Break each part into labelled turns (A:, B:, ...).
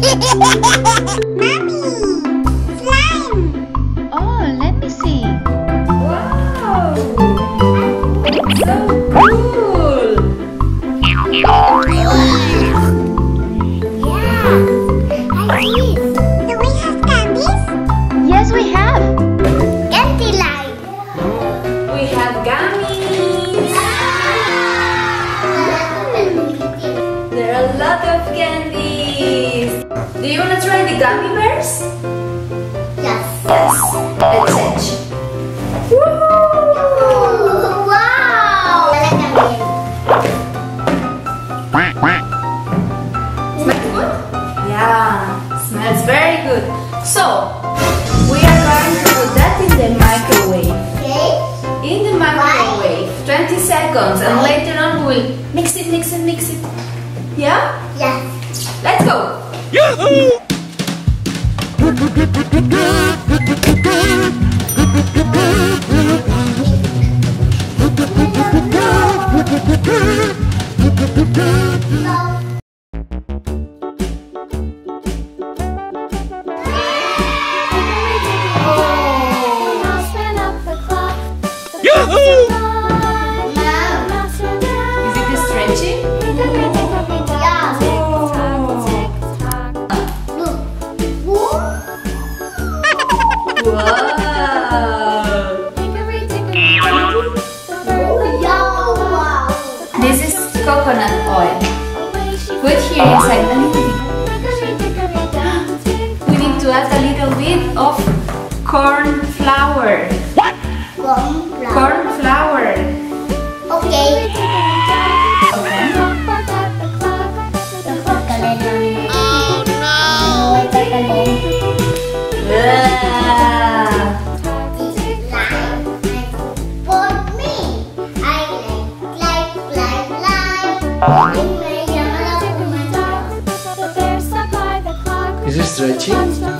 A: Slime!
B: Oh, let me see.
C: Wow! So cool!
A: Yeah! I see. Do we have candies?
B: Yes, we have.
A: Candy line!
C: We have gummies! There are a lot of candies! Do you want to try the gummy bears?
A: Yes.
C: Yes. Let's edge.
A: Ooh, wow!
D: Quack, quack.
C: Smells good? Yeah, smells very good. So, we are going to put that in the microwave.
A: Okay.
C: In the microwave, 20 seconds, and later on we will mix it, mix it, mix it. Yeah?
A: Yes.
C: Let's go!
D: Yahoo!
C: Wow!
A: Yeah. Wow.
C: This is coconut oil. Put here inside a little bit. We need to add a little bit of corn flour.
A: Corn
E: Is it stretching?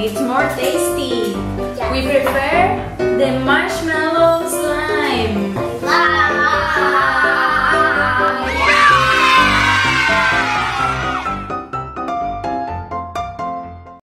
C: And it's more tasty. We prefer the marshmallows